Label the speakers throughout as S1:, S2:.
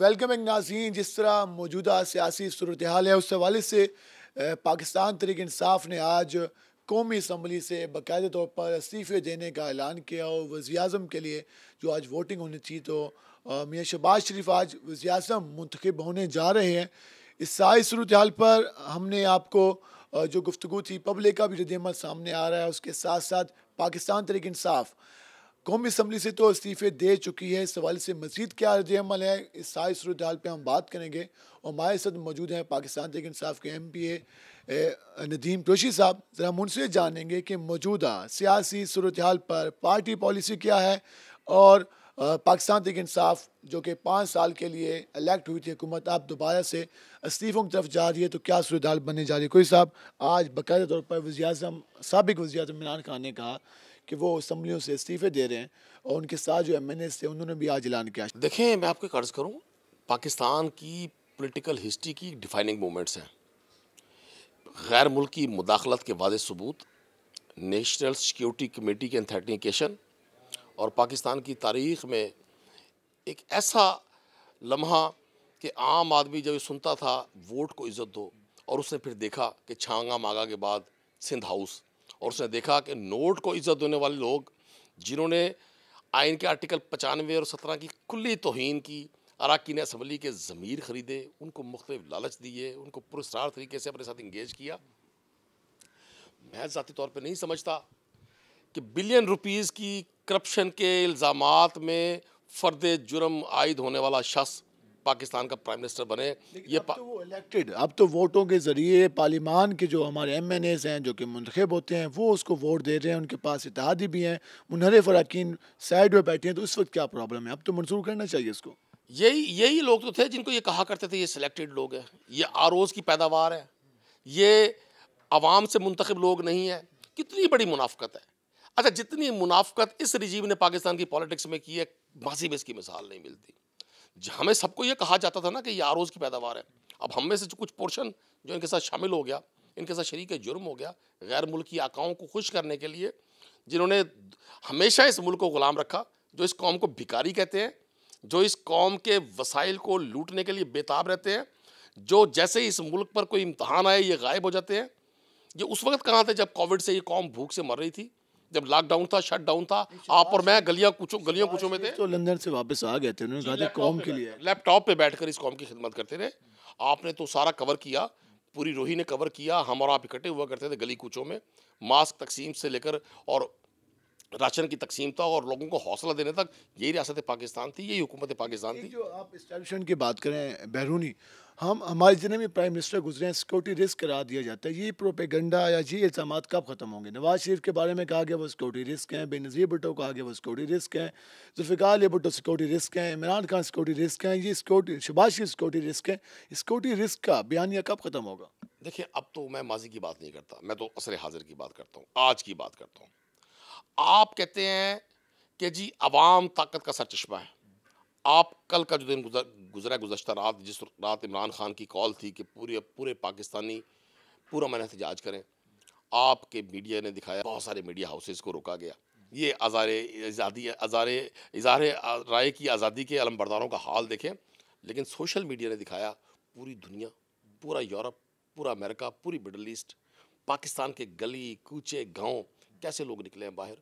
S1: Welcoming नाजीन जिस तरह मौजूदा सियासी सूरत हाल है, उस हवाले से पाकिस्तान तरीक इंसाफ ने आज कौमी इसम्बली से बाकायदे तौर पर इस्तीफ़े देने का ऐलान किया और वज़ी अजम के लिए जो आज वोटिंग होनी थी तो मियाँ शहबाज शरीफ आज वज़ी अजम मंतखब होने जा रहे हैं। इस सारी सूरत हाल पर हमने आपको जो गुफ्तु थी, पब्लिक का भी रद्दमल सामने आ रहा है, उसके साथ साथ पाकिस्तान तरीक इंसाफ कौमी असम्बली से तो इस्तीफ़े दे चुकी है। इस हवाले से मजीद क्या रद्दमल है? इस सारी सूरत हाल पर हम बात करेंगे। और हमारे साथ मौजूद हैं पाकिस्तान तक इंसाफ के M P A, Nadeem Joshi sahab. ज़रा मुझसे जानेंगे कि मौजूदा सियासी सूरत हाल पर पार्टी पॉलिसी क्या है और पाकिस्तान तक इंसाफ, जो कि पाँच साल के लिए इलेक्ट हुई थी हुकूमत आप दोबारा से इस्तीफ़ों की तरफ़ जा रही है तो क्या सूरत हाल बनने जा रही है? कोई साहब, आज बाकायदा तौर पर वजी अजम सबक वजी अजम इमरान खान ने कहा कि वो असम्बलियों से इस्तीफ़े दे रहे हैं और उनके साथ जो एम एन एस थे उन्होंने भी आज ऐलान किया
S2: देखें मैं आपको कर्ज करूँ, पाकिस्तान की पोलिटिकल हिस्ट्री की डिफाइनिंग मोमेंट्स हैं। गैर मुल्की मुदाखलत के वाद सबूत नेशनल सिक्योरिटी कमेटी के इंथेटिकेशन और पाकिस्तान की तारीख में एक ऐसा लम्हा कि आम आदमी जब सुनता था, वोट को इज़्ज़त दो और उसने फिर देखा कि छांगा मांगा के बाद सिंध हाउस और उसने देखा कि नोट को इज़्ज़त देने वाले लोग, जिन्होंने आइन के आर्टिकल पचानवे और सत्रह की खुली तोहन की, अरकान असम्बली के ज़मीर ख़रीदे, उनको मुख्तलिफ़ लालच दिए, उनको पुरस्कार तरीके से अपने साथ इंगेज किया। मैं ज़ाती तौर पर नहीं समझता कि बिलियन रुपीज़ की करप्शन के इल्ज़ाम में फ़र्द जुर्म आयद होने वाला शख्स पाकिस्तान का प्राइम मिनिस्टर बने।
S1: ये अब तो वो इलेक्टेड अब तो वोटों के ज़रिए पार्लिमान के जो हमारे एम एन एज हैं जो कि मंतखब होते हैं वो उसको वोट दे रहे हैं उनके पास इतिहादी भी हैं मुनहरफ अरकान साइड में बैठे हैं तो इस वक्त क्या प्रॉब्लम है? अब तो मंसूर करना चाहिए इसको।
S2: यही यही लोग तो थे जिनको ये कहा करते थे ये सिलेक्टेड लोग हैं। ये आरोज़ की पैदावार है। ये आवाम से मुंतखब लोग नहीं है। कितनी बड़ी मुनाफ्त है। अच्छा जितनी मुनाफ्त इस रिजीव ने पाकिस्तान की पॉलिटिक्स में की है मासी में इसकी मिसाल नहीं मिलती। हमें सबको ये कहा जाता था ना कि ये आरोज़ की पैदावार है। अब हम में से कुछ पोर्शन जो इनके साथ शामिल हो गया, इनके साथ शरीक जुर्म हो गया गैर मुल्की आकाओं को खुश करने के लिए, जिन्होंने हमेशा इस मुल्क को ग़ुलाम रखा, जो इस कौम को भिकारी कहते हैं, जो इस कौम के वसाइल को लूटने के लिए बेताब रहते हैं, जो जैसे इस मुल्क पर कोई इम्तहान आए, ये गायब हो जाते हैं। ये उस वक्त कहाँ थे जब कोविड से ये कौम भूख से मर रही थी? जब लॉकडाउन था शट डाउन था आप और मैं गलियाँ कुछ गलियों कुछों में थे।
S1: तो लंदन से वापस आ गए थे उन्होंने कहा कौम के लिए।
S2: लैपटॉप पे बैठकर इस कौम की खिदमत करते थे आपने तो सारा कवर किया पूरी रोही ने कवर किया हम और आप इकट्ठे हुआ करते थे गली कुचों में। मास्क तकसीम से लेकर और राशन की तकसीम था और लोगों को हौसला देने तक यही रियासत पाकिस्तान थी यही हुकूमत पाकिस्तान थी।
S1: जो आप इस्टेब्लिशमेंट की बात करें बैरूनी हम हमारे जितने भी प्राइम मिनिस्टर गुजरे हैं सिक्योरिटी रिस्क करा दिया जाता है। ये प्रोपेगंडा या ये इल्ज़ाम कब ख़त्म होंगे? नवाज़ शरीफ के बारे में कहा गया, वो सिक्योरिटी रिस्क हैं। बेनज़ीर भुट्टो कहा गया, वो सिक्योरिटी रिस्क हैं। जुल्फ़िकार अली भुट्टो सिक्योरिटी रिस्क हैं। इमरान खान सिक्योरिटी रिस्क हैं। ये security Shahbaz Sharif security risk हैं। सिक्योरिटी रिस्क का बयानिया कब ख़त्म होगा?
S2: देखिए, अब तो मैं माजी की बात नहीं करता। मैं तो असर हाजिर की बात करता हूँ। आज की बात करता हूँ। आप कहते हैं कि जी अवाम ताकत का सर चश्मा है। आप कल का जो दिन गुजर, गुजरा गुजशत रात, जिस रात इमरान खान की कॉल थी कि पूरे पूरे पाकिस्तानी, पूरा मैंने एहतजाज करें, आपके मीडिया ने दिखाया, बहुत सारे मीडिया हाउसेस को रोका गया। ये आज़ार आज़ादी, आज़ार इज़हार राय की आज़ादी के अलम बरदारों का हाल देखें, लेकिन सोशल मीडिया ने दिखाया पूरी दुनिया, पूरा यूरोप, पूरा अमेरिका, पूरी मिडल ईस्ट, पाकिस्तान के गली, कूचे, गाँव, कैसे लोग निकले हैं बाहर?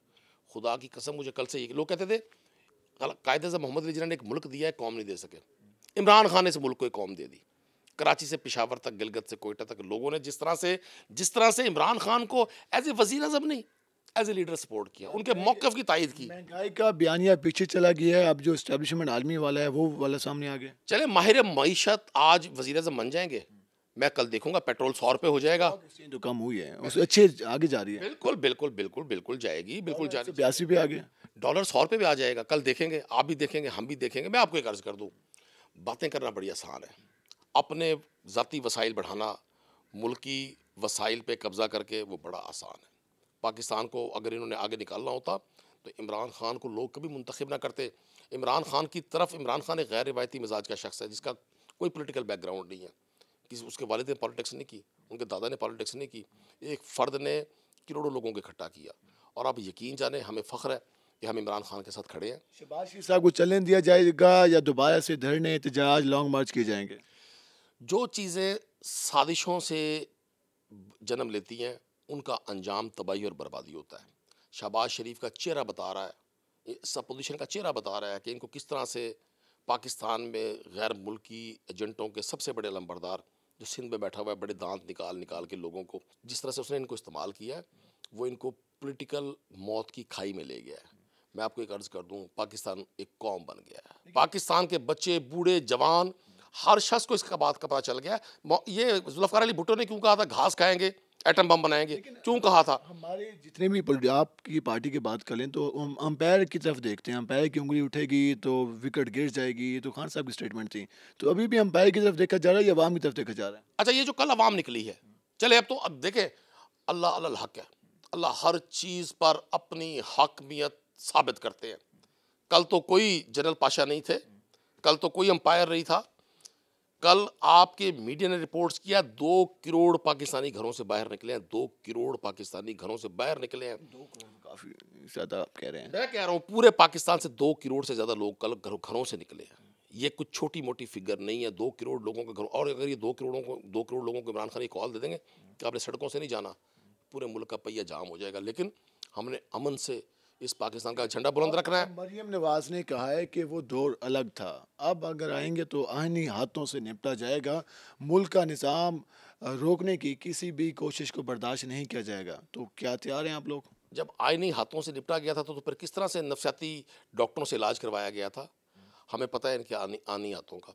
S2: खुदा की कसम, मुझे कल से ये लोग कहते थे कायदे से मोहम्मद अली जिना ने एक मुल्क दिया है कौम नहीं दे सके। इमरान खान ने इस मुल्क को एक कौम दे दी। कराची से पिशावर तक गिलगत से कोयटा तक लोगों ने जिस तरह से जिस तरह से इमरान खान को एज ए वज़ीर अजम नहीं एज ए लीडर सपोर्ट किया। उनके मौकफ की तायद की।
S1: महँगाई का बयानिया पीछे चला गया है। अब जो इस्टेब्लिशमेंट आर्मी वाला है वो वाला सामने आ गया।
S2: चले माहिर मीशत आज वजी अजम बन जाएँगे। मैं कल देखूँगा पेट्रोल सौ रुपए हो जाएगा।
S1: तो कम हुई है। अच्छे आगे जा रही है।
S2: बिल्कुल बिल्कुल बिल्कुल बिल्कुल जाएगी बिल्कुल
S1: जाएगी बयासी पे आ गया।
S2: डॉलर सौ रुपये भी आ जाएगा, कल देखेंगे, आप भी देखेंगे, हम भी देखेंगे, मैं आपको एक अर्ज़ कर दूँ, बातें करना बड़ी आसान है। अपने ज़ाती वसाइल बढ़ाना, मुल्की वसाइल पे कब्ज़ा करके वो बड़ा आसान है। पाकिस्तान को अगर इन्होंने आगे निकालना होता तो इमरान खान को लोग कभी मुंतखब ना करते। इमरान खान की तरफ़, इमरान खान एक गैर रिवायती मिजाज का शख्स है, जिसका कोई पोलिटिकल बैकग्राउंड नहीं है। किसी, उसके वालद ने पॉलिटिक्स नहीं की, उनके दादा ने पॉलिटिक्स नहीं की, एक फ़र्द ने करोड़ों लोगों को इकट्ठा किया। और आप यकीन जाने, हमें फ़ख्र है कि हम इमरान खान के साथ खड़े हैं।
S1: शहबाज शरीफ साहब को चलने दिया जाएगा या दोबारा से धरने एहतजाज लॉन्ग मार्च किए जाएँगे?
S2: जो चीज़ें साजिशों से जन्म लेती हैं उनका अंजाम तबाही और बर्बादी होता है। शहबाज शरीफ का चेहरा बता रहा है। इस अपोजिशन का चेहरा बता रहा है कि इनको किस तरह से पाकिस्तान में गैर मुल्की एजेंटों के सबसे बड़े लंबरदार जो सिंध में बैठा हुआ है बड़े दांत निकाल निकाल के लोगों को जिस तरह से उसने इनको इस्तेमाल किया है वो इनको पोलिटिकल मौत की खाई में ले गया है। मैं आपको एक अर्ज़ कर दूँ पाकिस्तान एक कौम बन गया है। पाकिस्तान के बच्चे बूढ़े जवान हर शख्स को इसका बात का पता चल गया ये जुल्फ़ार अली भुट्टो ने क्यों कहा था? घास खाएँगे एटम बम बनाएँगे। क्यों कहा था?
S1: हमारे जितने भी आपकी पार्टी की बात करें तो हम अंपायर की तरफ़ देखते हैं। अंपायर की उंगली उठेगी तो विकेट गिर जाएगी तो खान साहब की स्टेटमेंट थी। तो अभी भी अंपायर की तरफ़ देखा जा रहा है या अवाम की तरफ़ देखा जा रहा है?
S2: अच्छा ये जो कल अवाम निकली है चले अब तो अब देखे अल्लाह अल्लाह हक है। अल्लाह हर चीज़ पर अपनी हकमियत साबित करते हैं। कल तो कोई जनरल पाशा नहीं थे कल तो कोई अंपायर नहीं था कल आपके मीडिया ने रिपोर्ट्स किया दो करोड़ पाकिस्तानी घरों से बाहर निकले हैं दो करोड़ पाकिस्तानी घरों से बाहर निकले हैं।
S1: दो करोड़ काफ़ी ज़्यादा आप कह रहे हैं।
S2: मैं कह रहा हूँ पूरे पाकिस्तान से दो करोड़ से ज़्यादा लोग कल घरों से निकले हैं। ये कुछ छोटी मोटी फिगर नहीं है दो करोड़ लोगों के घर और अगर ये दो करोड़ों को दो करोड़ लोगों को इमरान खान ये कॉल दे देंगे कि आपने सड़कों से नहीं जाना पूरे मुल्क का पहिया जाम हो जाएगा। लेकिन हमने अमन से इस पाकिस्तान का झंडा बुलंद रख रखना है।
S1: मरियम नवाज़ ने कहा है कि वो दौर अलग था। अब अगर आएँगे तो आइनी हाथों से निपटा जाएगा। मुल्क का निज़ाम रोकने की किसी भी कोशिश को बर्दाश्त नहीं किया जाएगा। तो क्या तैयार हैं आप लोग?
S2: जब आइनी हाथों से निपटा गया था तो, तो फिर किस तरह से नफसियाती डॉक्टरों से इलाज करवाया गया था? हमें पता है इनके आनी आनी हाथों का।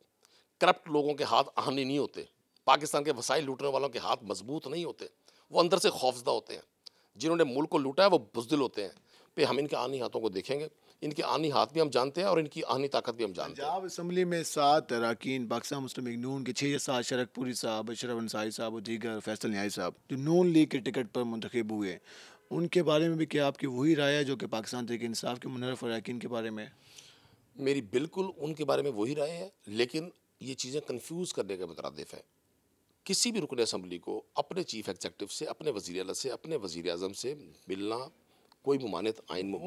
S2: करप्ट लोगों के हाथ आनी नहीं होते। पाकिस्तान के वसाइल लूटने वालों के हाथ मज़बूत नहीं होते। वो अंदर से खौफजदा होते हैं। जिन्होंने मुल्क को लूटा है वो बुजदिल होते हैं। पे हम इनके आनी हाथों को देखेंगे। इनके आनी हाथ भी हम जानते हैं और इनकी आनी ताकत भी हम जानते हैं।
S1: पंजाब असम्बली में सात अरकान पाकिस्तान मुस्लिम लीग नून के छः या सात शरकपुरी साहब अशरफ अंसारी साहब और दीगर फैसल न्याय साहब जो नून लीग के टिकट पर मंतखब हुए उनके बारे में भी क्या आपकी वही राय है जो कि पाकिस्तान तरीके इंसाफ के मुनरफ अरकान के बारे में?
S2: मेरी बिल्कुल उनके बारे में वही राय है लेकिन ये चीज़ें कन्फ्यूज़ करने के मुतरदफ है। किसी भी रुकन असम्बली को अपने चीफ एग्जेक्टिव से अपने वजी अला से अपने वजी अजम से मिलना कोई ममानियत आइन
S1: में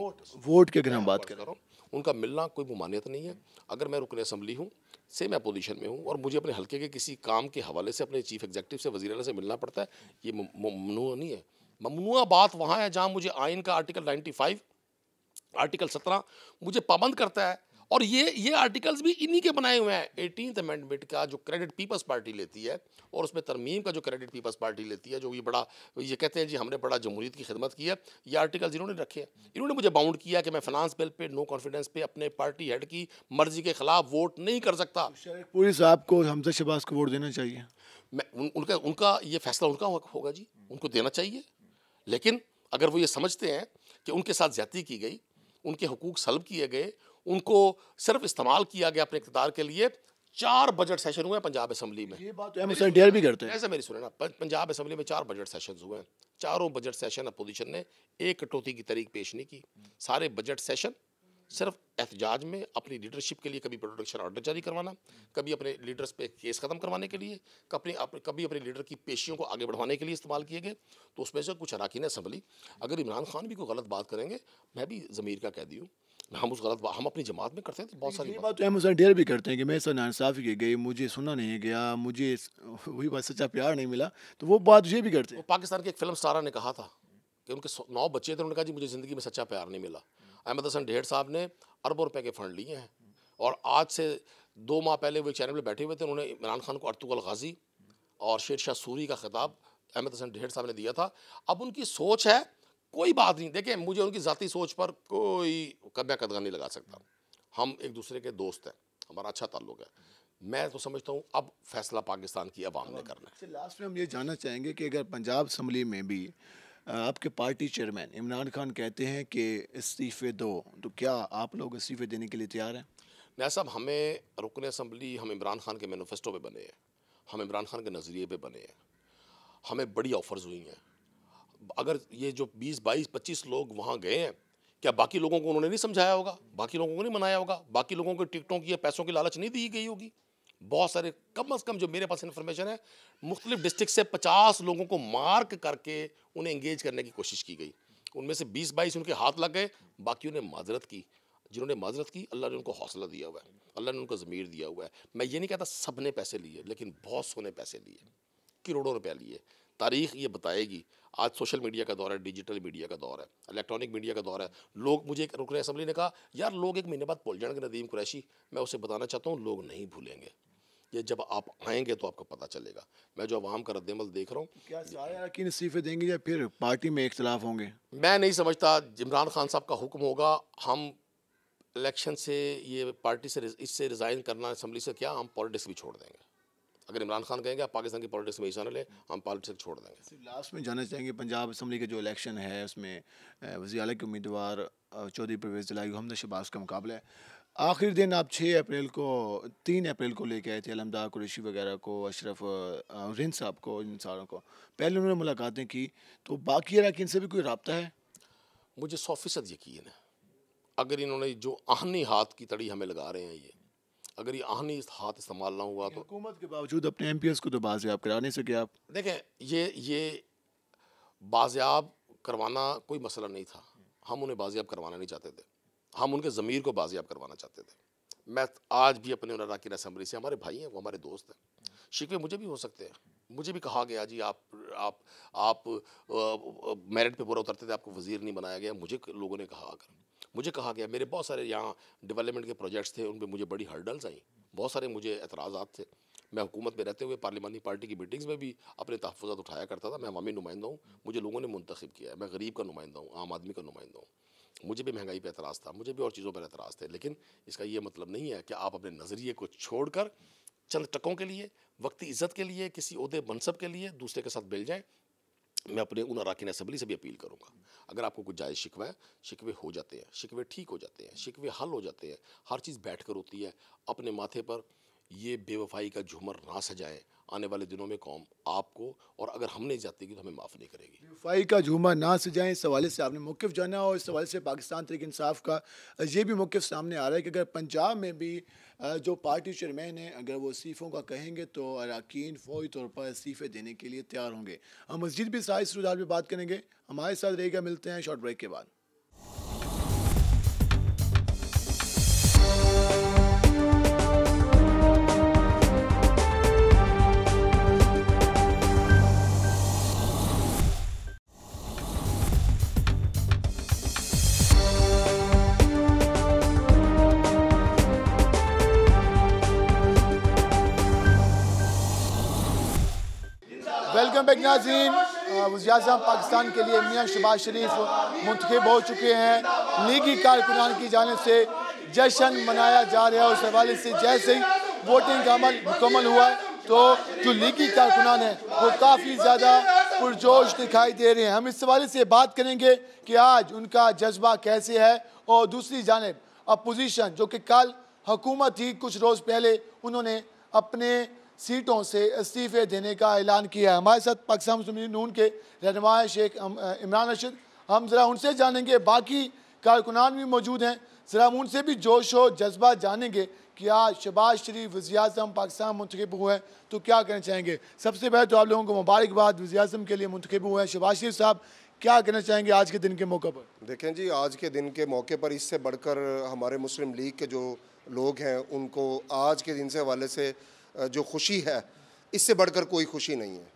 S1: वोट के अगर हम बात कर।
S2: रहा हूँ उनका मिलना कोई ममानियत नहीं है। अगर मैं रुकन असम्बली हूँ सेम अपोजिशन में हूँ और मुझे अपने हल्के के किसी काम के हवाले से अपने चीफ एग्जेक्टिव से वजी से मिलना पड़ता है ये ममनू नहीं है। ममनुआ बात वहाँ है जहाँ मुझे आइन का आर्टिकल नाइन्टी फाइव आर्टिकल सत्रह मुझे पाबंद करता है। और ये ये आर्टिकल्स भी इन्हीं के बनाए हुए हैं। एटीन अमेंडमेंट का जो क्रेडिट पीपल्स पार्टी लेती है और उसमें तरमीम का जो क्रेडिट पीपल्स पार्टी लेती है जो ये बड़ा ये कहते हैं जी हमने बड़ा जमहूरीत की खिदमत की है। ये आर्टिकल्स इन्होंने रखे हैं। इन्होंने मुझे बाउंड किया कि मैं फिनांस बिल पे नो कॉन्फिडेंस पे अपने पार्टी हेड की मर्ज़ी के खिलाफ वोट नहीं कर सकता।
S1: पूरी साहब को हमजा शबाज को वोट देना चाहिए।
S2: मैं उन, उनका उनका ये फैसला उनका होगा जी। उनको देना चाहिए। लेकिन अगर वो ये समझते हैं कि उनके साथ ज़्यादा की गई उनके हकूक सलब किए गए उनको सिर्फ़ इस्तेमाल किया गया अपने इकतदार के लिए। चार बजट सेशन हुए पंजाब असम्बली में।
S1: ये बात तो डेयर भी करते हैं।
S2: ऐसे मेरी सुने ना पंजाब असम्बली में चार बजट सेशन हुए हैं। चारों बजट सेशन अपोजिशन ने एक कटौती की तरीक पेश नहीं की। सारे बजट सेशन सिर्फ़ एहतजाज में अपनी लीडरशिप के लिए कभी प्रोटेक्शन ऑर्डर जारी करवाना कभी अपने लीडर्स पे केस ख़त्म करवाने के लिए कभी कभी अपने लीडर की पेशियों को आगे बढ़वाने के लिए इस्तेमाल किए गए। तो उसमें से कुछ अरकान असम्बली अगर इमरान खान भी कोई गलत बात करेंगे मैं भी ज़मीर का कह दी हूँ। हम उस गलत हम अपनी जमात में करते हैं तो बहुत सारी
S1: बात। तो हम डेयर भी करते हैं कि मैं सर नासाफ़ी की गई मुझे सुना नहीं गया मुझे वही बात सच्चा प्यार नहीं मिला तो वो बात ये भी करते हैं।
S2: पाकिस्तान के एक फ़िल्म स्टारा ने कहा था कि उनके नौ बच्चे थे उन्होंने कहा जी मुझे ज़िंदगी में सच्चा प्यार नहीं मिला। अहमद हसन ढेर साहब ने अरबों रुपए के फ़ंड लिए हैं। और आज से दो माह पहले वो एक चैनल पर बैठे हुए थे उन्होंने इमरान खान को अर्तुगल गाजी और शेर शाह सूरी का खिताब अहमद हसन ढेर साहब ने दिया था। अब उनकी सोच है कोई बात नहीं। देखें मुझे उनकी ज़ाती सोच पर कोई कदम कदगा नहीं लगा सकता। हम एक दूसरे के दोस्त हैं हमारा अच्छा ताल्लुक है। मैं तो समझता हूँ अब फैसला पाकिस्तान की आवाम ने करना
S1: है। लास्ट में हम ये जानना चाहेंगे कि अगर पंजाब असम्बली में भी आपके पार्टी चेयरमैन इमरान खान कहते हैं कि इस्तीफ़े दो तो क्या आप लोग इस्तीफ़े देने के लिए तैयार हैं?
S2: नया साहब हमें रुकन असम्बली हम इमरान खान के मैनिफेस्टो पे बने हैं। हम इमरान खान के नज़रिए पे बने हैं। हमें बड़ी ऑफ़र्स हुई हैं। अगर ये जो 20 22 25 लोग वहाँ गए हैं, क्या बाकी लोगों को उन्होंने नहीं समझाया होगा? बाकी लोगों को नहीं मनाया होगा? बाकी लोगों को टिकटों की या पैसों की लालच नहीं दी गई होगी? बहुत सारे, कम अज़ कम जो मेरे पास इन्फॉर्मेशन है, मुख्तलिफ़ डिस्ट्रिक्ट से पचास लोगों को मार्क करके उन्हें इंगेज करने की कोशिश की गई। उनमें से बीस, बाईस उनके हाथ लग गए, बाकी उन्हें माजरत की। जिन्होंने माजरत की, अल्लाह ने उनको हौसला दिया हुआ है, अल्लाह ने उनको ज़मीर दिया हुआ है। मैं ये नहीं कहता सबने पैसे लिए, लेकिन बहुत सोने पैसे लिए, करोड़ों रुपया लिए। तारीख ये बताएगी आज सोशल मीडिया का दौर है डिजिटल मीडिया का दौर है इलेक्ट्रॉनिक मीडिया का दौर है। लोग मुझे एक रुकन असम्बली ने कहा यार लोग एक महीने बाद भूल जाएँगे नदीम कुरैशी मैं उसे बताना चाहता हूँ लोग नहीं भूलेंगे। ये जब आप आएँगे तो आपको पता चलेगा। मैं जो अवाम का रद्दमल देख रहा हूँ
S1: क्या सारे अरकान इस्तीफे देंगे या फिर पार्टी में इख्तलाफ होंगे?
S2: मैं नहीं समझता इमरान खान साहब का हुक्म होगा हम इलेक्शन से ये पार्टी से इससे रिज़ाइन करना असम्बली से क्या हम पॉलिटिक्स भी छोड़ देंगे। अगर इमरान खान कहेंगे आप पाकिस्तान की पॉलिटिक्स में हिस्सा न ले हम पॉलिटिक्स छोड़ देंगे।
S1: लास्ट में जानना चाहेंगे पंजाब असम्बली के जो इलेक्शन है उसमें वजी अल के उम्मीदवार चौधरी परवेज जलाई हमद शबाज का मुकाबला है। आखिरी दिन आप छः अप्रैल को तीन अप्रैल को लेके आए थे अलमदा कुरैशी वगैरह को अशरफ रिन साहब को इन सारों को। पहले उन्होंने मुलाकातें की तो बाकी अरकान से भी कोई रबता है?
S2: मुझे सौ फ़ीसद यकीन है अगर इन्होंने जो आहनी हाथ की तड़ी हमें लगा रहे हैं ये अगर ये आहनी इस हाथ इस्तेमाल ना हुआ तो
S1: हुकूमत के बावजूद अपने एम पी एस को तो बाजियाब करा नहीं सके आप
S2: देखें ये ये बाजियाब करवाना कोई मसला नहीं था। हम उन्हें बाजियाब करवाना नहीं चाहते थे। हम उनके ज़मीर को बाजियाब करवाना चाहते थे। मैं आज भी अपने अरकान असम्बली से हमारे भाई हैं, वो हमारे दोस्त हैं। शिकवे मुझे भी हो सकते हैं। मुझे भी कहा गया, जी, आप आप आप मेरिट पे पूरा उतरते थे, आपको वज़ीर नहीं बनाया गया। मुझे लोगों ने कहा अगर मुझे कहा गया, मेरे बहुत सारे यहाँ डेवलपमेंट के प्रोजेक्ट्स थे, उन पर मुझे बड़ी हर्डल्स आई। बहुत सारे मुझे एतराज़ात थे। मैं हुकूमत में रहते हुए पार्लिमानी पार्टी की मीटिंग्स में भी अपने तहफ़ात उठाया करता था। मैं अवामी नुमाइंदा हूँ। मुझे लोगों ने मुंतखब किया है। मैं गरीब का नुमाइंदा हूँ, आम आदमी का नुमाइंदा हूँ। मुझे भी महँगाई पर एतराज़ था, मुझे भी और चीज़ों पर एतराज़ थे, लेकिन इसका ये मतलब नहीं है कि आप अपने नज़रिए को छोड़कर चंद टकों के लिए, वक्ती इज़्ज़त के लिए, किसी अहदे मनसब के लिए दूसरे के साथ मिल जाए, मैं अपने उन अरकान असम्बली से भी अपील करूँगा। अगर आपको कुछ जायज़ शिकवा है, शिकवे हो जाते हैं, शिकवे ठीक हो जाते हैं, शिकवे हल हो जाते हैं, हर चीज़ बैठ कर होती है, अपने माथे पर ये बेवफाई का झूमर ना सजाएँ आने वाले दिनों में कौम आपको और अगर हम नहीं जाती तो हमें माफ़ नहीं करेगी।
S1: बेवफाई का झूमर ना सजाएँ, इस हवाले से आपने मौक़ जाना और इस हवाले से पाकिस्तान तरीक इंसाफ का, ये भी मौक़ सामने आ रहा है कि अगर पंजाब में भी जो पार्टी चेयरमैन है, अगर वो इस्तीफ़ों का कहेंगे तो अरकान फौरी तौर पर इस्तीफ़े देने के लिए तैयार होंगे। हम मस्जिद भी सारी सूरत पर बात करेंगे। हमारे साथ रहेगा मिलते हैं शॉर्ट ब्रेक के बाद। नाजीन वजी अजम पाकिस्तान के लिए मियाँ शबाज शरीफ मुंतखब हो चुके हैं। लीगी कारकुनान की जानब से जश्न मनाया जा रहा है। उस हवाले से जैसे ही वोटिंग का अमल मुकम्मल हुआ तो जो लीगी कारकुनान है, वो काफ़ी ज़्यादा पुरजोश दिखाई दे रहे हैं। हम इस हवाले से बात करेंगे कि आज उनका जज्बा कैसे है और दूसरी जानब, अपोजिशन, जो कि कल हुकूमत ही कुछ रोज़ पहले उन्होंने अपने सीटों से इस्तीफ़े देने का ऐलान किया है। हमारे साथ पाकिस्तान मुस्लिम नून के रहनमा शेख इमरान रशीद। हम ज़रा उनसे जानेंगे। बाकी कारकुनान भी मौजूद हैं। ज़रा उनसे भी जोश हो जज्बा जानेंगे कि आज शबाज शरीफ वजी अजम पाकिस्तान मंतखब हुए हैं तो क्या कहना चाहेंगे? सबसे पहले तो आप लोगों को मुबारकबाद। वजी अजम के लिए मंतखब हुए हैं शबाज शरीफ साहब। क्या कहना चाहेंगे आज के दिन के मौके पर?
S3: देखें जी, आज के दिन के मौके पर इससे बढ़कर हमारे मुस्लिम लीग के जो लोग हैं, उनको आज के दिन से हवाले से जो खुशी है, इससे बढ़कर कोई खुशी नहीं है।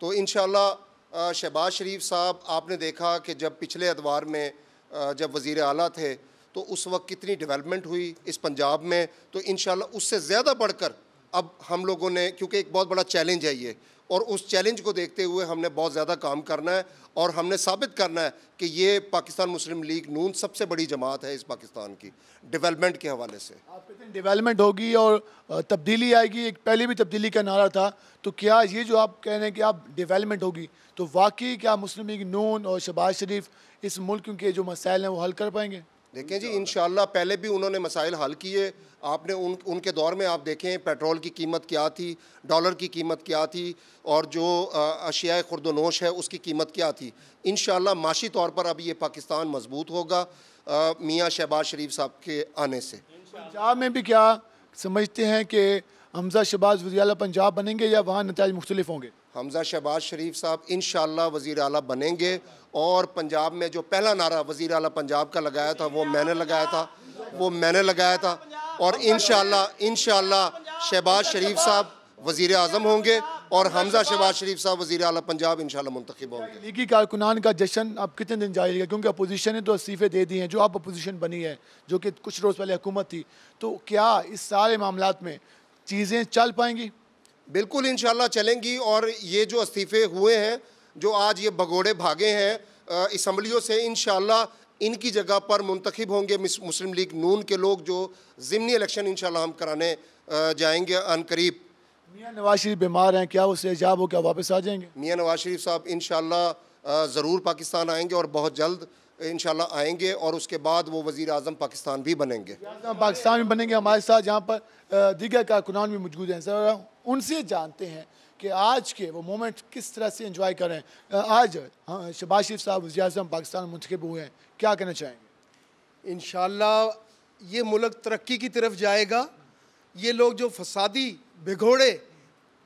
S3: तो इन शहबाज शरीफ साहब, आपने देखा कि जब पिछले अदवार में जब वज़ी अला थे तो उस वक्त कितनी डेवलपमेंट हुई इस पंजाब में तो इन उससे ज़्यादा बढ़कर अब हम लोगों ने, क्योंकि एक बहुत बड़ा चैलेंज है ये, और उस चैलेंज को देखते हुए हमने बहुत ज़्यादा काम करना है और हमने साबित करना है कि ये पाकिस्तान मुस्लिम लीग नून सबसे बड़ी जमात है इस पाकिस्तान की डेवलपमेंट के हवाले से।
S1: आप डेवलपमेंट होगी और तब्दीली आएगी, एक पहले भी तब्दीली का नारा था तो क्या ये जो आप कह रहे हैं कि आप डेवलपमेंट होगी तो वाकई क्या मुस्लिम लीग नून और शबाज शरीफ इस मुल्क के जो मसाइल हैं वो हल कर पाएँगे?
S3: देखें जी इन पहले भी उन्होंने मसाइल हल किए। आपने उन उनके दौर में आप देखें पेट्रोल की कीमत क्या थी डॉलर की कीमत क्या थी और जो अशिया खुर्दनोश है उसकी कीमत क्या थी। इन माशी तौर पर अब ये पाकिस्तान मज़बूत होगा मियाँ शहबाज शरीफ साहब के आने से।
S1: पंजाब में भी क्या समझते हैं कि हमजा शहबाज वजी पंजाब बनेंगे या वहाँ नतज मुख्तलिफ़ होंगे?
S3: हमज़ा शहबाज शरीफ साहब इन वज़ी अला बनेंगे और पंजाब में जो पहला नारा वज़ी अला पंजाब का लगाया था, वो मैंने लगाया था, वो मैंने लगाया था और इन इन शहबाज शरीफ साहब वज़ी अजम होंगे और हमजा शहबाज शरीफ साहब वज़ी अला पंजाब इन मंतखब होंगे।
S1: लीगी कारकुनान का जश्न अब कितने दिन जारी रहेगा क्योंकि अपोजिशन ने तो इस्तीफ़े दे दिए हैं, जो अब अपोजिशन बनी है, जो कि कुछ रोज़ पहले हुकूमत थी। तो क्या इस सारे मामला में चीज़ें चल पाएँगी?
S3: बिल्कुल इन चलेंगी और ये जो इस्तीफ़े हुए हैं जो आज ये भगोड़े भागे हैं इसम्बलियों से इन इनकी जगह पर मुंतखब होंगे मुस्लिम लीग नून के लोग जो ज़मनी इलेक्शन इन हम कराने जाएँगे अन करीब।
S1: मियाँ नवाज़ शरीफ बीमार हैं क्या उससे एजाब हो क्या वापस आ जाएँगे?
S3: मियाँ नवाज़ शरीफ साहब इन ज़रूर पाकिस्तान आएँगे और बहुत जल्द इन आएँगे और उसके बाद वो वज़ी अजम पाकिस्तान भी बनेंगे।
S1: पाकिस्तान भी बनेंगे हमारे साथ जहाँ पर दीगर कारकुनान भी मौजूद हैं। सर उनसे जानते हैं कि आज के वो मोमेंट किस तरह से इंजॉय करें आज हाँ शबाज शरीफ साहब वजी अजम पाकिस्तान मुंतब हुए हैं। क्या कहना चाहेंगे?
S4: इन ये मुल्क तरक्की की तरफ़ जाएगा। ये लोग जो फसादी भिगोड़े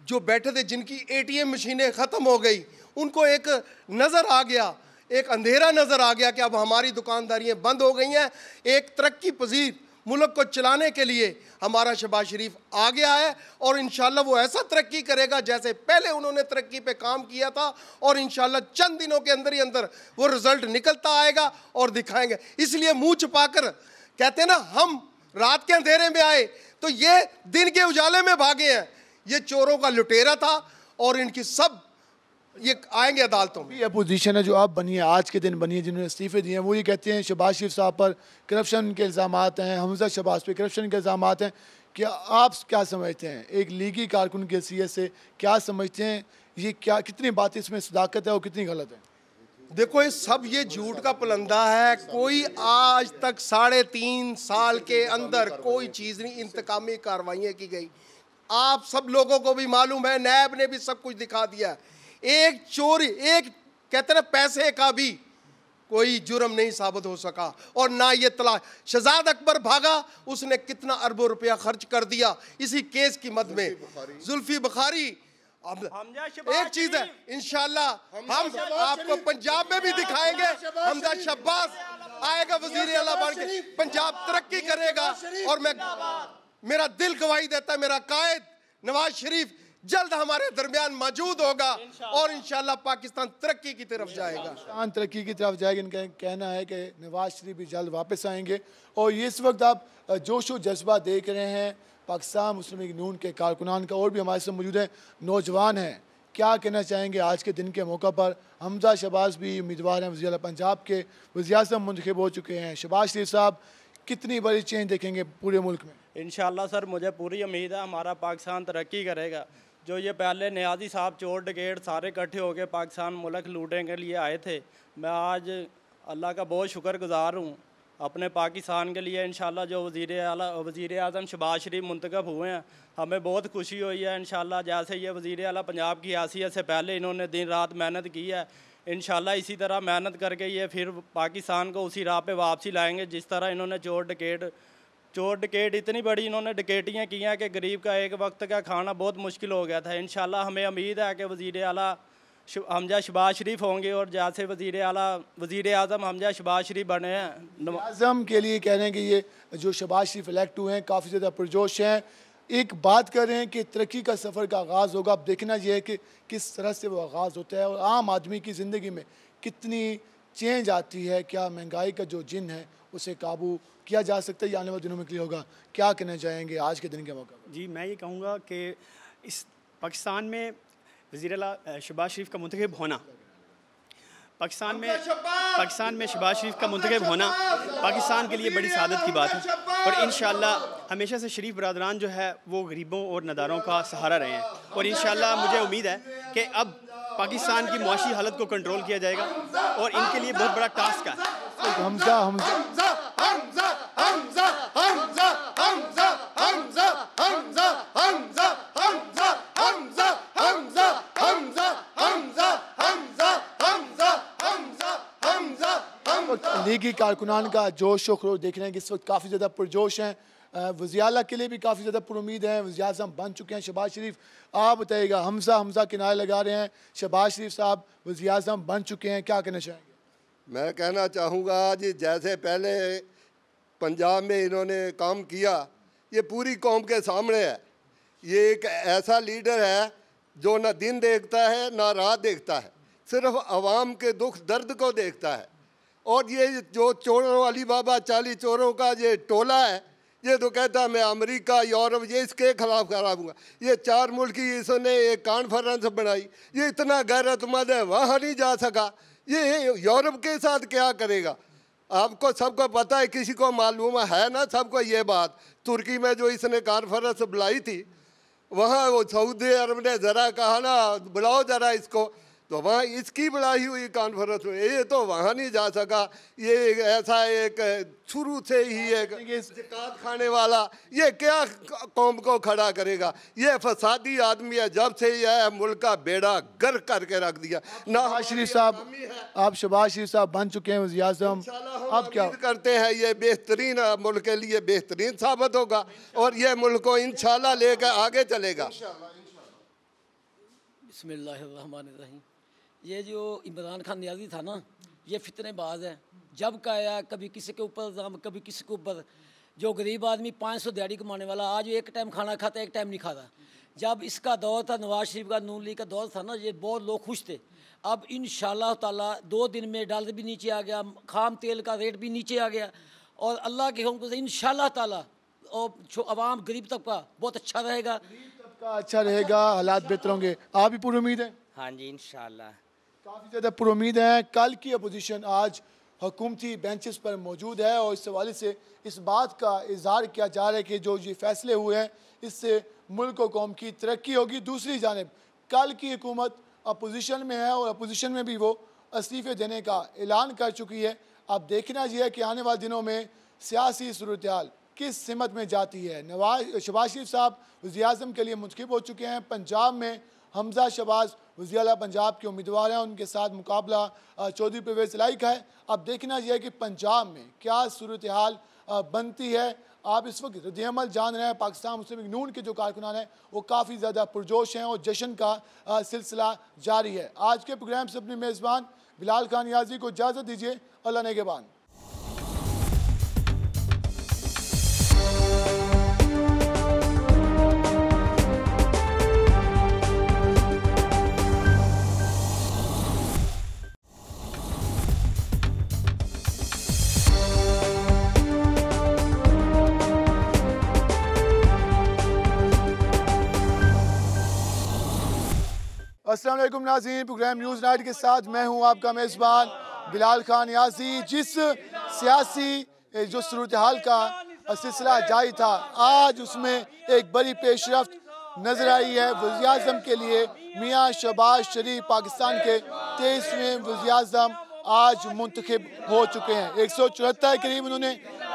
S4: जो बैठे थे, जिनकी एटीएम मशीनें ख़त्म हो गई, उनको एक नज़र आ गया, एक अंधेरा नज़र आ गया कि अब हमारी दुकानदारियाँ बंद हो गई हैं। एक तरक्की पजीर मुल्क को चलाने के लिए हमारा शबाज शरीफ आ गया है और इन वो ऐसा तरक्की करेगा जैसे पहले उन्होंने तरक्की पे काम किया था और इन चंद दिनों के अंदर ही अंदर वो रिज़ल्ट निकलता आएगा और दिखाएँगे। इसलिए मुँह छुपाकर कहते हैं ना, हम रात के अंधेरे में आए तो ये दिन के उजाले में भागे हैं। ये चोरों का लुटेरा था और इनकी सब ये आएँगे अदालतों में।
S1: ये पोजीशन है जो आप बनी है आज के दिन बनी है जिन्होंने इस्तीफे दिए हैं। वो ये कहते हैं शबाज शरीफ साहब पर करप्शन के इल्ज़ाम हैं हमजा शबाज पर करप्शन के इल्ज़ाम हैं। क्या आप क्या समझते हैं? एक लीगी कारकुन की हैसियत से क्या समझते हैं? ये क्या कितनी बात इसमें सदाकत है और कितनी गलत है?
S4: देखो ये सब ये झूठ का पलंदा है। कोई आज तक साढ़े तीन साल के अंदर कोई चीज़ नहीं इंतकामी कार्रवाइयाँ की गई। आप सब लोगों को भी मालूम है नैब ने भी सब कुछ दिखा दिया एक चोरी एक कहते ना पैसे का भी कोई जुर्म नहीं साबित हो सका। और ना ये तलाश। शहजाद अकबर भागा उसने कितना अरबों रुपया खर्च कर दिया इसी केस की मद में। जुल्फी बुखारी। अब एक चीज़ है इनशाला हम आपको पंजाब में भी दिखाएँगे। हमजा शब्बास आएगा वज़ीर अला बन के। पंजाब तरक्की करेगा। और मैं मेरा दिल गवाही देता है मेरा कायद नवाज़ शरीफ। जल्द हमारे दरमियान मौजूद होगा और इंशाल्लाह पाकिस्तान तरक्की की तरफ़ जाएगा।
S1: पाकिस्तान तरक्की की तरफ़ जाएगा इनका कहना है कि नवाज़ शरीफ भी जल्द वापस आएँगे। और इस वक्त आप जोश व जज्बा देख रहे हैं पाकिस्तान मुस्लिम लीग नून के कारकुनान का और भी हमारे साथ मौजूद है। नौजवान हैं क्या कहना चाहेंगे आज के दिन के मौका पर? हमजा शबाज भी उम्मीदवार हैं वजी पंजाब के। वजी अजम मुंतब हो चुके हैं। शबाज शरीफ साहब कितनी बड़ी चेंज देखेंगे पूरे मुल्क में?
S5: इन सर मुझे पूरी उम्मीद है हमारा पाकिस्तान तरक्की करेगा। जो ये पहले न्याजी साहब चोर डगेट सारे इकट्ठे होकर पाकिस्तान मुल्क लूटने के लिए आए थे, मैं आज अल्लाह का बहुत शुक्र गुज़ार हूँ। अपने पाकिस्तान के लिए इन जो वज़ी अला वज़ी अजम शबाज शरीफ मंतखब हुए हैं, हमें बहुत खुशी हुई है इन जैसे ये वज़ी अला पंजाब की हैसियत से पहले इन्होंने दिन रात मेहनत की है इन इसी तरह मेहनत करके ये फिर पाकिस्तान को उसी राह पे वापसी लाएँगे, जिस तरह इन्होंने चोर डकेट चोर डकेट इतनी बड़ी इन्होंने डकेटियाँ की हैं कि गरीब का एक वक्त का खाना बहुत मुश्किल हो गया था। इन हमें उम्मीद है कि वज़ी अला हमजा शबाज शरीफ होंगे और जैसे वज़ी अला वज़ी अजम हमजा शबाज शरीफ बने हैं।
S1: आज़म के लिए कह रहे हैं कि ये जो शबाज शरीफ इलेक्ट हुए हैं, काफ़ी ज़्यादा पुरजोश हैं। एक बात कर रहे हैं कि तरक्की का सफ़र का आगाज़ होगा। अब देखना यह है कि किस तरह से वो आगाज़ होता है और आम आदमी की ज़िंदगी में कितनी चेंज आती है, क्या महँगाई का जो जिन है उसे काबू किया जा सकता है या आने वाले दिनों में क्लियर होगा। क्या कहना चाहेंगे आज के दिन के मौका
S6: जी मैं ये कहूँगा कि इस पाकिस्तान में वज़ी शबाज शरीफ का मंतखब होना पाकिस्तान में पाकिस्तान में शबाज शरीफ का मंतखब होना पाकिस्तान के लिए बड़ी सादत की बात है। और इन हमेशा से शरीफ बरदरान जो है वो गरीबों और नदारों का सहारा रहे हैं। और इन मुझे उम्मीद है कि अब पाकिस्तान की मुआशी हालत को कंट्रोल किया जाएगा और इनके लिए बहुत बड़ा टास्क है। हमजा हमजा हमजा हमजा हमजा हमजा हमजा हमजा हमजा हमजा हमजा हमजा हमजा हमजा हमजा हमजा हमजा हमजा लीगी कारकुनान का जोश खरोश देख रहे हैं कि इस वक्त काफ़ी ज़्यादा पुरजोश हैं
S1: वजी अला के लिए भी काफ़ी ज़्यादा पुरुद हैं वजी अजम बन चुके हैं शबाज शरीफ आप बताइएगा हमजा हमजा किनारे लगा रहे हैं शबाज शरीफ साहब वजी अजम बन चुके हैं क्या कहना चाहेंगे
S4: मैं कहना चाहूँगा जी जैसे पहले पंजाब में इन्होंने काम किया, ये पूरी कौम के सामने है। ये एक ऐसा लीडर है जो ना दिन देखता है, ना रात देखता है, सिर्फ़ आवाम के दुख, दर्द को देखता है। और ये जो चोरों अली बाबा चाली चोरों का ये टोला है, ये तो कहता है मैं अमेरिका, यूरोप, ये इसके खिलाफ खराबूँगा ये चार मुल्क, इसने एक कॉन्फ्रेंस बनाई। ये इतना गैरतमंद है, वहाँ नहीं जा सका। ये यूरोप के साथ क्या करेगा? आपको सबको पता है, किसी को मालूम है ना सबको ये बात? तुर्की में जो इसने कॉन्फ्रेंस बुलाई थी, वहाँ वो सऊदी अरब ने ज़रा कहा ना, बुलाओ ज़रा इसको। तो वहाँ इसकी बुलाई हुई कॉन्फ्रेंस में। ये तो वहाँ नहीं जा सका। ये ऐसा एक शुरू से ही एक जिकात खाने वाला। ये क्या कौम को खड़ा करेगा? ये फसादी आदमी है जब से यह मुल्क का बेड़ा गर करके रख दिया।
S1: ना शरीफ साहब आप शबाज शरीफ साहब बन चुके हैं वजी अजम
S4: अब क्या करते हैं ये बेहतरीन मुल्क के लिए बेहतरीन साबित होगा और ये मुल्क को इंशाल्लाह लेकर आगे चलेगा।
S7: बिस्मिल्लाहिर्रहमानिर्रहीम। ये जो इमरान खान न्याजी था ना ये फितनेबाज है। जब का आया कभी किसी के ऊपर इल्ज़ाम कभी किसी के ऊपर। जो गरीब आदमी पाँच सौ दिहाड़ी कमाने वाला आज एक टाइम खाना खाता एक टाइम नहीं खाता। जब इसका दौर था नवाज़ शरीफ का नून लीग का दौर था ना ये बहुत लोग खुश थे। अब इन ताला दो दिन में डॉलर भी नीचे आ गया खाम तेल का रेट भी नीचे आ गया। और अल्लाह के हुक्म से इन ताला और जो आवाम गरीब तबका बहुत अच्छा रहेगा।
S1: तबका अच्छा रहेगा हालात बेहतर होंगे। आप भी पूरी उम्मीद है?
S7: हाँ जी इन
S1: काफ़ी ज़्यादा पुरुद हैं। कल की अपोजिशन आज हुकूमती बेंचेस पर मौजूद है और इस हवाले से इस बात का इजहार किया जा रहा है कि जो ये फैसले हुए हैं, इससे मुल्क और कौम की तरक्की होगी। दूसरी जानब, कल की हुकूमत अपोजिशन में है और अपोजिशन में भी वो इस्तीफ़े देने का ऐलान कर चुकी है। अब देखना यह है कि आने वाले दिनों में सियासी सूरत किस सिमत में जाती है। नवाज़, शबाज शरीफ साहब वजी अजम के लिए मुंतब हो चुके हैं। पंजाब में हमजा शबाज वजी पंजाब के उम्मीदवार हैं, उनके साथ मुकाबला चौधरी परवेज लाई का है। अब देखना यह है कि पंजाब में क्या सूरत हाल बनती है। आप इस वक्त रद्दमल जान रहे हैं, पाकिस्तान मुस्लिम नून के जो कारकुनान हैं, वो काफ़ी ज़्यादा पुरजोश हैं और जश्न का सिलसिला जारी है। आज के प्रोग्राम से अपने मेज़बान बिलाल खान याजी को इजाज़त दीजिए। अल्लाह ने असलम नाजीन प्रोग्राम न्यूज़ नाइट के साथ मैं हूँ आपका मेज़बान बिलाल खान यासी, जिस सियासी जो सूरत हाल का सिलसिला जारी था, आज उसमें एक बड़ी पेशरफ नज़र आई है वजी के लिए, मियाँ शबाज शरीफ पाकिस्तान के तेईसवें वजी आज मुंतखब हो चुके हैं। एक सौ चौहत्तर के करीब उन्होंने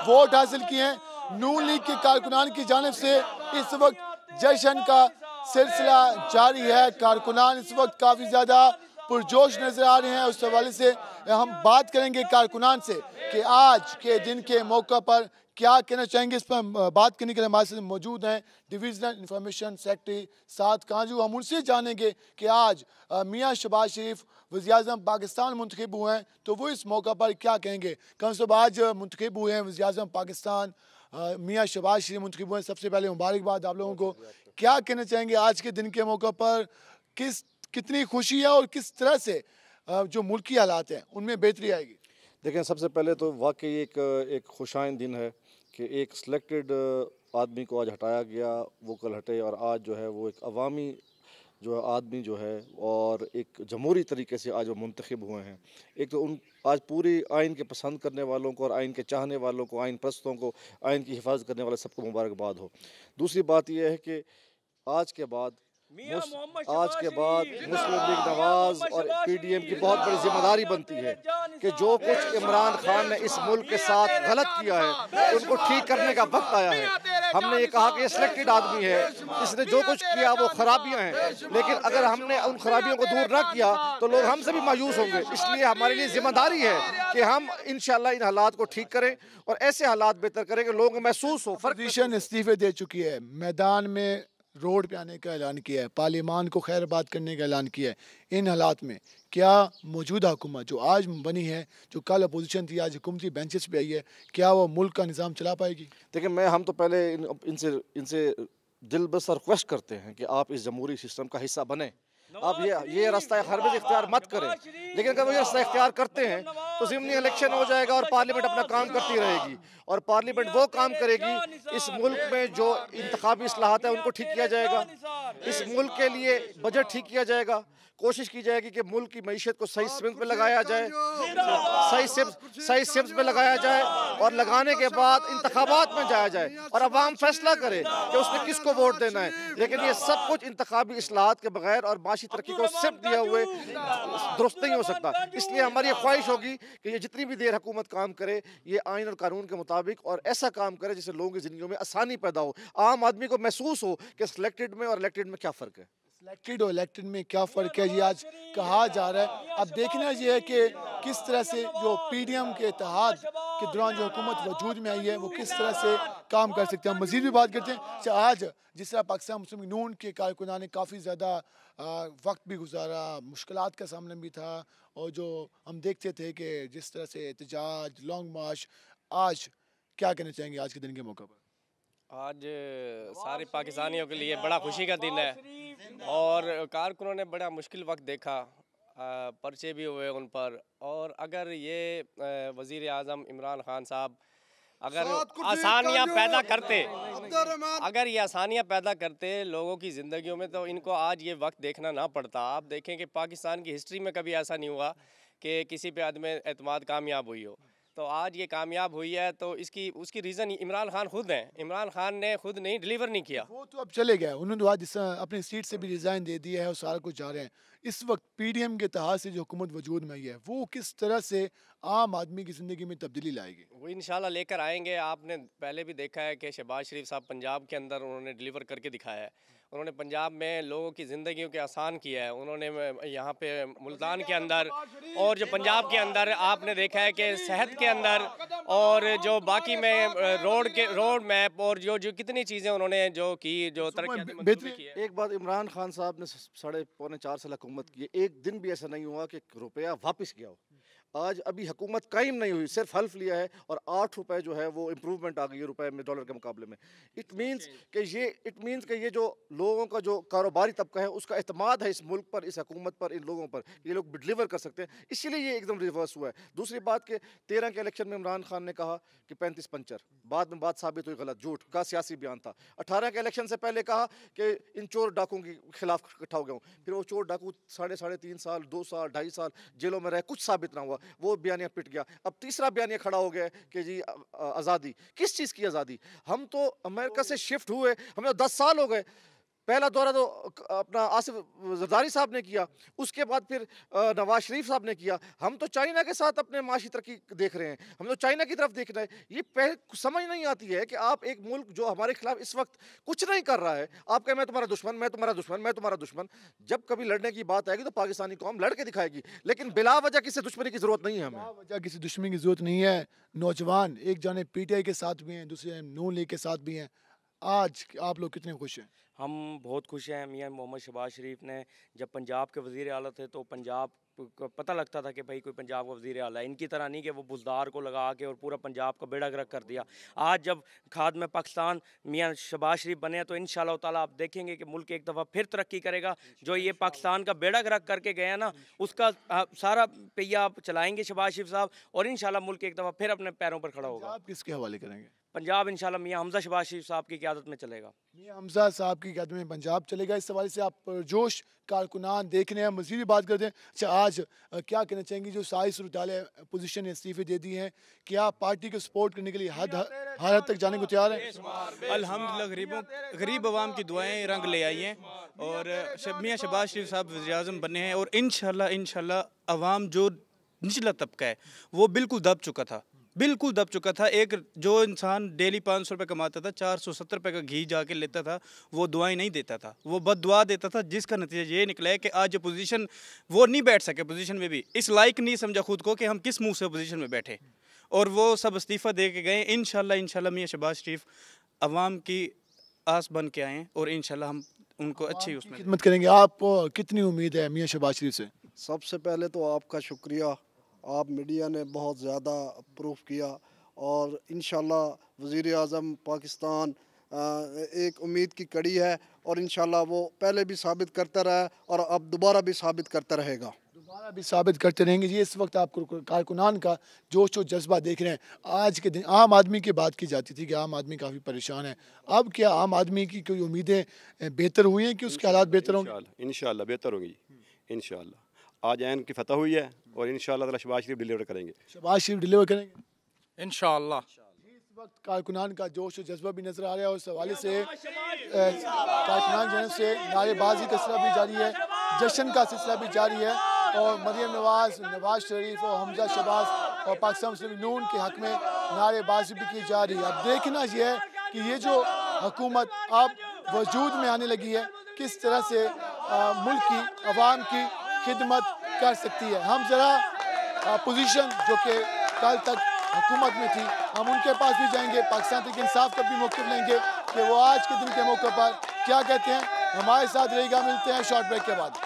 S1: वोट हासिल किए हैं। नून लीग के कारकुनान की जानब से इस वक्त जश्न का सिलसिला जारी है। कारकुनान इस वक्त काफ़ी ज़्यादा पुरजोश नज़र आ रहे हैं। उस हवाले से हम बात करेंगे कारकुनान से कि आज के दिन के मौका पर क्या कहना चाहेंगे। इस पर बात करने के लिए हमारे साथ मौजूद हैं divisional information secretary Saad Kanju. हम उनसे जानेंगे कि आज मियाँ शबाज शरीफ वजी अजम पाकिस्तान मुंतखब हुए हैं तो वो इस मौका पर क्या कहेंगे? कम से आज मुंतखब हुए हैं वजी अजम पाकिस्तान मियाँ शबाज शरीफ मुंतखब हुए हैं। सबसे पहले मुबारकबाद आप लोगों को। क्या कहना चाहेंगे आज के दिन के मौके पर? किस, कितनी खुशी है और किस तरह से जो मुल्की हालात हैं, उनमें बेहतरी आएगी?
S8: देखें, सबसे पहले तो वाकई एक एक खुशाइन दिन है कि एक सिलेक्टेड आदमी को आज हटाया गया, वो कल हटे और आज जो है वो एक अवामी जो आदमी जो है और एक जमहूरी तरीके से आज वो मुंतखब हुए हैं। एक तो उन आज पूरी आइन के पसंद करने वालों को और आइन के चाहने वालों को आइन प्रस्तों को आइन की हिफाजत करने वाले सबको मुबारकबाद हो। दूसरी बात यह है कि आज के बाद आज के बाद मुस्लिम लीग नवाज़ और पीडीएम की बहुत बड़ी ज़िम्मेदारी बनती है कि जो कुछ इमरान खान ने इस मुल्क के साथ गलत किया है उनको ठीक करने का वक्त आया है। हमने ये कहा कि ये सिलेक्टेड आदमी है। इसने जो कुछ किया वो खराबियाँ हैं। लेकिन अगर हमने उन खराबियों को दूर ना किया तो लोग हमसे भी मायूस होंगे। इसलिए हमारे लिए ज़िम्मेदारी है कि हम इन इन हालात को ठीक करें और ऐसे हालात बेहतर करें कि लोग को महसूस हो। फ़र्क
S1: इस्तीफे दे चुकी है। मैदान में रोड पे आने का ऐलान किया है पार्लियामान को खैर बात करने का ऐलान किया है इन हालात में क्या मौजूदा हुकूमत जो आज बनी है जो कल अपोजिशन थी आज हुकूमती बेंचेस पे आई है क्या वो मुल्क का निज़ाम चला पाएगी?
S8: देखिए मैं हम तो पहले इन, इनसे इनसे दिल बस रिक्वेस्ट करते हैं कि आप इस जमहूरी सिस्टम का हिस्सा बने। आप ये ये रास्ता हर हरबज इख्तियार मत करें। लेकिन अगर वो ये रास्ता इख्तियार करते हैं तो जिमनी इलेक्शन हो जाएगा और पार्लियामेंट अपना काम करती रहेगी। और पार्लियामेंट वो काम करेगी इस मुल्क में जो इंतबी असलाहत है उनको ठीक किया जाएगा। इस मुल्क के लिए बजट ठीक किया जाएगा। कोशिश की जाएगी कि मुल्क की मीशत को सही सिमत में लगाया जाए। सही सिम सही सिम्स में लगाया जाए। और लगाने के बाद इंतबात में जाया जाए और अवाम फैसला करे कि उसने किसको वोट देना है। लेकिन ये सब कुछ इंतबी असलाहत के बगैर और माशी तरक्की को सिर्फ़ दिए हुए दुरुस्त नहीं हो सकता। इसलिए हमारी ये ख्वाहिश होगी कि ये जितनी भी देर हुकूमत काम करे, ये आइन और कानून के मुताबिक और ऐसा काम करे जिससे लोगों की ज़िंदगी में आसानी पैदा हो। आम आदमी को महसूस हो कि सिलेक्टेड में और इलेक्टेड में क्या फ़र्क है।
S1: सिलेक्टेड और इलेक्टेड में क्या फ़र्क है? ये आज कहा जा रहा है। अब देखना ये है कि किस तरह से जो पीडीएम के इतिहाद के दौरान जो हुकूमत वजूद में आई है, वो किस तरह से काम कर सकते हैं? हम मजीद भी बात करते हैं आज जिस तरह पाकिस्तान मुस्लिम नून के कारकुनान ने काफ़ी ज़्यादा वक्त भी गुजारा मुश्किल का सामना भी था और जो हम देखते थे कि जिस तरह से एहतजाज, लॉन्ग मार्च, आज क्या कहना चाहेंगे आज के दिन के मौके पर?
S9: आज सारे पाकिस्तानियों के लिए बड़ा खुशी का दिन है। और कारकुनों ने बड़ा मुश्किल वक्त देखा पर्चे भी हुए उन पर। और अगर ये वज़ी अजम इमरान ख़ान साहब अगर आसानियाँ पैदा करते अगर ये आसानियाँ पैदा करते लोगों की ज़िंदगियों में तो इनको आज ये वक्त देखना ना पड़ता। आप देखें कि पाकिस्तान की हिस्ट्री में कभी ऐसा नहीं हुआ कि किसी पे आदमी अतमाद कामयाब हुई हो। तो आज ये कामयाब हुई है तो इसकी उसकी रीज़न इमरान खान खुद हैं। इमरान खान ने खुद नहीं डिलीवर नहीं किया।
S1: वो तो अब चले गए। उन्होंने तो आज अपनी सीट से भी रिज़ाइन दे दिया है और सारा कुछ जा रहे हैं। इस वक्त पीडीएम के तहत से जो हुकूमत वजूद में आई है वो किस तरह से आम आदमी की ज़िंदगी में तब्दीली लाएगी?
S9: वो इन लेकर आएँगे। आपने पहले भी देखा है कि शहबाज शरीफ साहब पंजाब के अंदर उन्होंने डिलीवर करके दिखाया है। उन्होंने पंजाब में लोगों की ज़िंदगी के आसान किया है। उन्होंने यहाँ पे मुल्तान के अंदर और जो पंजाब के अंदर आपने देखा है कि सेहत के अंदर और जो बाकी में रोड के रोड मैप और जो जो कितनी चीज़ें उन्होंने जो की जो तरक्की
S8: एक बात इमरान खान साहब ने साढ़े पौने चार साल हुकूमत की एक दिन भी ऐसा नहीं हुआ कि रुपया वापस गया हो। आज अभी हुकूमत कायम नहीं हुई सिर्फ़ हल्फ लिया है और आठ रुपए जो है वो इम्प्रूवमेंट आ गई है रुपए में डॉलर के मुकाबले में। इट मीन्स कि ये इट मीन्स कि ये जो लोगों का जो कारोबारी तबका है उसका अतमाद है इस मुल्क पर इस हकूमत पर इन लोगों पर। ये लोग डिलीवर कर सकते हैं। इसीलिए ये एकदम रिवर्स हुआ है। दूसरी बात के तेरह के इलेक्शन में इमरान खान ने कहा कि पैंतीस पंचर। बाद में बात साबित हुई गलत झूठ का सियासी बयान था। अठारह के इलेक्शन से पहले कहा कि इन चोर डाकुओं के खिलाफ इकट्ठा हो गया हूँ। फिर वो चोर डाकू साढ़े साढ़े तीन साल दो साल ढाई साल जेलों में रहे कुछ साबित ना हुआ। वो बयानिया पिट गया। अब तीसरा बयानिया खड़ा हो गया कि जी आज़ादी। किस चीज़ की आज़ादी? हम तो अमेरिका से शिफ्ट हुए हमें तो दस साल हो गए। पहला दौरा तो अपना आसिफ जरदारी साहब ने किया, उसके बाद फिर नवाज़ शरीफ साहब ने किया। हम तो चाइना के साथ अपने माशी तरक्की देख रहे हैं, हम तो चाइना की तरफ़ देख रहे हैं। ये पहले समझ नहीं आती है कि आप एक मुल्क जो हमारे खिलाफ इस वक्त कुछ नहीं कर रहा है आप कहें मैं तुम्हारा दुश्मन, मैं तुम्हारा दुश्मन, मैं तुम्हारा दुश्मन। जब कभी लड़ने की बात आएगी तो पाकिस्तानी कौम लड़ के दिखाएगी, लेकिन बिला वजह किसी दुश्मनी की ज़रूरत नहीं है हमें।
S1: वजह किसी दुश्मनी की ज़रूरत नहीं है। नौजवान एक जाने पीटीआई के साथ भी हैं, दूसरे नून लीग के साथ भी हैं। आज आप लोग कितने खुश हैं?
S9: हम बहुत खुश हैं मियाँ मोहम्मद शबाज शरीफ ने जब पंजाब के वज़ी अल थे तो पंजाब पता लगता था कि भाई कोई पंजाब का वज़ीर आला है। इनकी तरह नहीं कि वो बुजदार को लगा के और पूरा पंजाब का बेड़ा गर्क कर दिया। आज जब खाद में पाकिस्तान मियाँ शबाज शरीफ बने तो इन ताला आप देखेंगे कि मुल्क एक दफ़ा फिर तरक्की करेगा। जो ये पाकिस्तान का बेड़ा गर्क करके गया ना उसका सारा पहिया आप चलाएँगे शबाज शरीफ साहब और इन मुल्क एक दफ़ा फिर अपने पैरों पर खड़ा होगा।
S1: आप किसके हवाले करेंगे?
S9: पंजाब इंशाल्लाह मियाँ हमजा शबाज शरीफ साहब की क्यादत में चलेगा।
S1: मियाँ हमजा साहब की क्यादत में पंजाब चलेगा। इस हवाले से आप जोश कारकुनान देखने हैं मजीद बात करते हैं। अच्छा आज क्या कहना चाहेंगे जो सारी सूरत पोजिशन इस्तीफे दे दिए हैं? क्या पार्टी को सपोर्ट करने के लिए हद हर हद तक जाने को तैयार है?
S10: अलहमदिल्ला गरीबों गरीब आवाम की दुआएँ रंग ले आई हैं। और मियाँ शबाज शरीफ साहब वजी अजम बने हैं और इन शाला आवाम जो निचला तबका है वो बिल्कुल दब चुका था। बिल्कुल दब चुका था। एक जो इंसान डेली पाँच सौ रुपये कमाता था चार सौ सत्तर रुपये का घी जाके लेता था वो दुआएँ नहीं देता था। वो बद दुआ देता था जिसका नतीजा ये निकला है कि आज जो पोजीशन वो नहीं बैठ सके पोजीशन में भी। इस लायक नहीं समझा खुद को कि हम किस मुँह से पोजीशन में बैठे। और वो सब इस्तीफ़ा दे के गए इन शाला मियाँ शबाज शरीफ अवाम की आस बन के आएँ और इन हम उनको अच्छी उसमें
S1: खिदमत करेंगे। आप कितनी उम्मीद है मियाँ शबाज शरीफ से?
S11: सबसे पहले तो आपका शुक्रिया। आप मीडिया ने बहुत ज़्यादा प्रूफ किया और इन वज़ी अजम पाकिस्तान एक उम्मीद की कड़ी है और इन वो पहले भी साबित करता रहा और अब दोबारा भी साबित करता रहेगा।
S1: दोबारा भी साबित करते रहेंगे जी। इस वक्त आप कारकुनान का जोश और जज्बा देख रहे हैं। आज के दिन आम आदमी की बात की जाती थी कि आम आदमी काफ़ी परेशान है। अब क्या आम आदमी की कोई उम्मीदें बेहतर हुई हैं कि उसके हालात बेहतर होंगे
S12: इन बेहतर होंगी इन आज एन की फतह हुई है और इन शाला शबाज शरीफ डिलीवर करेंगे।
S1: शबाज शरीफ डिलीवर करेंगे?
S13: इन
S1: इस वक्त कारकुनान का जोश और जज्बा भी नज़र आ रहा है उस हवाले से कारकुनान जन से नारेबाजी का सिलसिला भी जारी है जश्न का सिलसिला भी जारी है और मरियम नवाज़ नवाज़ शरीफ और हमजा शबाज और पाकिस्तान मुस्लिम नून के हक में नारेबाजी भी की जा रही है। अब देखना यह है कि ये जो हुकूमत अब वजूद में आने लगी है किस तरह से मुल्क की आवाम की खिदमत कर सकती है। हम ज़रा पोजीशन जो कि कल तक हुकूमत में थी, हम उनके पास भी जाएँगे, पाकिस्तान तक इंसाफ का भी मौक़ लेंगे कि वो आज के दिन के मौके पर क्या कहते हैं, हमारे साथ रहेगा मिलते हैं शॉर्ट ब्रेक के बाद।